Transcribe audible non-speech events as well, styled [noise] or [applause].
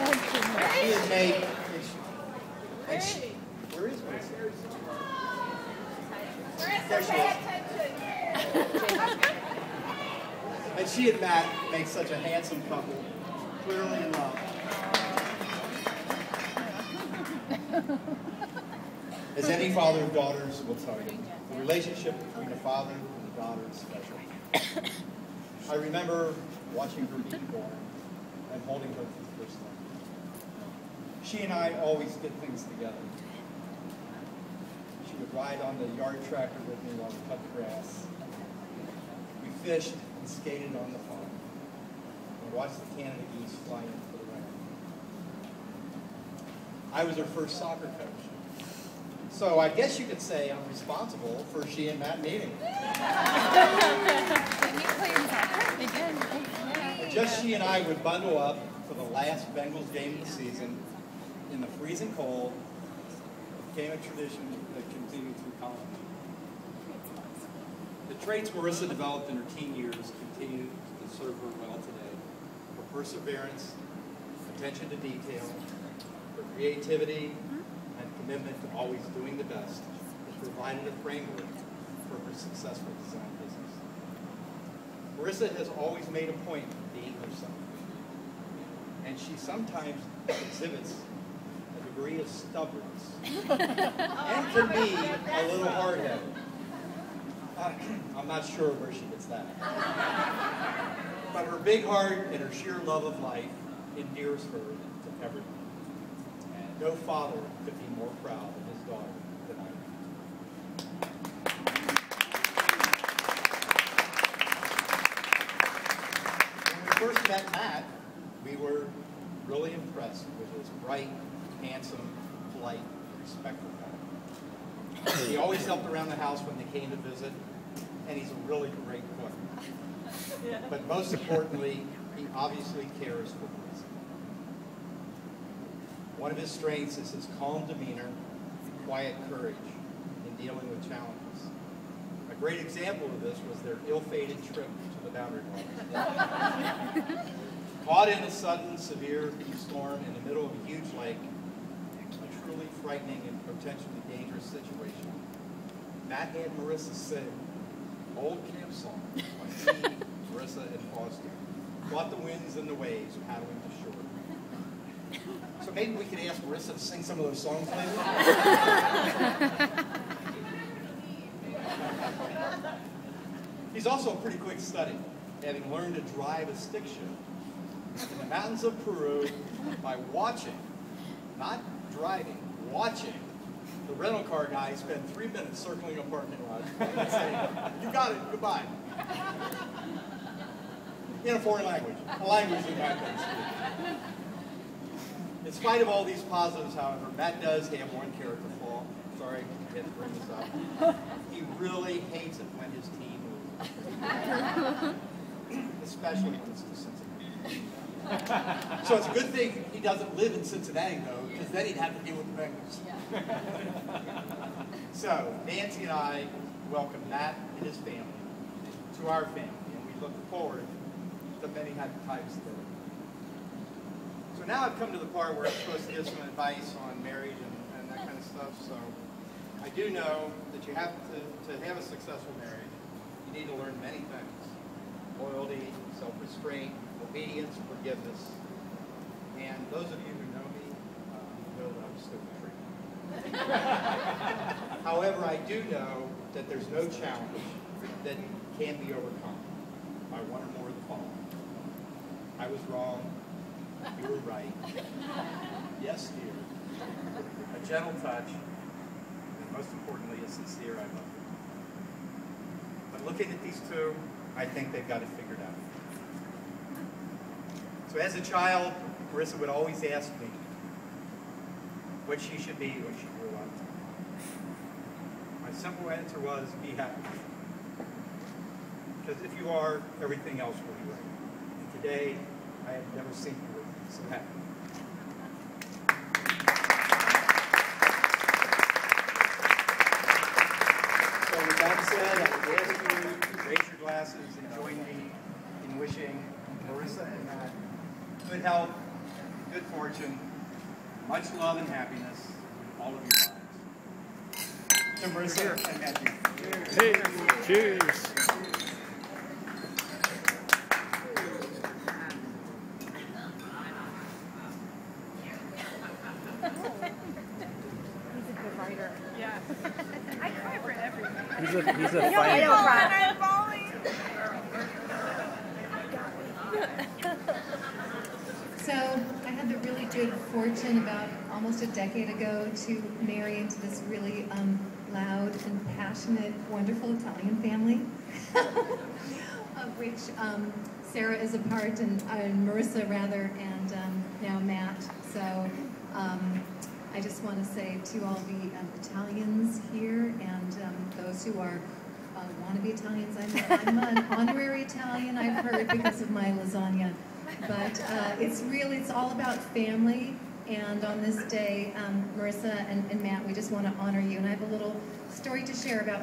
She and she. And she and Matt make such a handsome couple, clearly in love. As any father of daughters will tell you, the relationship between a father and a daughter is special. I remember watching her being born and holding her for the first time. She and I always did things together. She would ride on the yard tractor with me while we cut the grass. We fished and skated on the farm and watched the Canada geese fly in for the rain. I was her first soccer coach. So I guess you could say I'm responsible for she and Matt meeting. Just she and I would bundle up for the last Bengals game of the season in the freezing cold. Became a tradition that continued through college. The traits Marissa developed in her teen years continue to serve her well today. Her perseverance, attention to detail, her creativity, and commitment to always doing the best has provided a framework for her successful design business. Marissa has always made a point of being herself, and she sometimes exhibits stubbornness and can be a little hard-headed. Uh, [clears throat] I'm not sure where she gets that. But her big heart and her sheer love of life endears her to everyone. And no father could be more proud of his daughter than I am. When we first met Matt, we were really impressed with his bright, handsome, polite, respectful guy. He always helped around the house when they came to visit, and he's a really great cook. But most importantly, he obviously cares for Marissa. One of his strengths is his calm demeanor and quiet courage in dealing with challenges. A great example of this was their ill-fated trip to the Boundary Waters. [laughs] Caught in a sudden, severe storm in the middle of a huge lake, frightening and potentially dangerous situation, Matt had Marissa sing old camp song by he, [laughs] Marissa, and Foster. Fought the winds and the waves paddling to shore. So maybe we could ask Marissa to sing some of those songs later. [laughs] He's also a pretty quick study, having learned to drive a stick shift in the mountains of Peru by watching, not driving, watching the rental car guy spend three minutes circling a parking lot and saying, you got it, goodbye. In a foreign language, a language that speak. In spite of all these positives, however, Matt does have one character flaw. Sorry, I had to bring this up. He really hates it when his team loses. Especially when it's to Cincinnati. [laughs] So it's a good thing he doesn't live in Cincinnati, though, because then he'd have to deal with the Bengals. [laughs] so Nancy and I welcome Matt and his family to our family, and we look forward to many happy times together. So now I've come to the part where I'm supposed to give some advice on marriage and, and that kind of stuff. So I do know that you have to, to have a successful marriage, you need to learn many things. Loyalty, self-restraint, obedience, forgiveness. And those of you who know me uh, know that I'm still free. [laughs] However, I do know that there's no challenge that can be overcome by one or more of the following. I was wrong. You were right. Yes, dear. A gentle touch, and most importantly, a sincere I love you. But looking at these two, I think they've got it figured out. So as a child, Marissa would always ask me what she should be when she grew up. My simple answer was, be happy. Because if you are, everything else will be right. And today, I have never seen you so happy. So with that said, I would ask you to raise your glasses and join me in wishing Marissa and Matt good health, good fortune, much love and happiness in all of your lives. To Marissa and Matthew. Hey, cheers. He's a good writer. Yeah. [laughs] I cry for everything. He's a he's a I fighter. [laughs] [laughs] don't cry. I'm falling. So I had the really good fortune about almost a decade ago to marry into this really um, loud and passionate, wonderful Italian family, [laughs] of which um, Sarah is a part, and, uh, Marissa rather, and um, now Matt. So um, I just want to say to all the um, Italians here and um, those who are uh, wannabe Italians, I'm, I'm an honorary Italian, I've heard, because of my lasagna. But uh, it's really, it's all about family. And on this day, um, Marissa and, and Matt, we just want to honor you. And I have a little story to share about